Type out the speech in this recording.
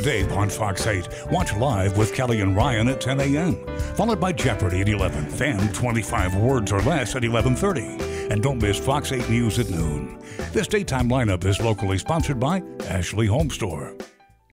today on Fox 8. Watch live with Kelly and Ryan at 10 a.m. Followed by Jeopardy at 11. Then 25 words or less at 11:30. And don't miss Fox 8 News at noon. This daytime lineup is locally sponsored by Ashley Home Store.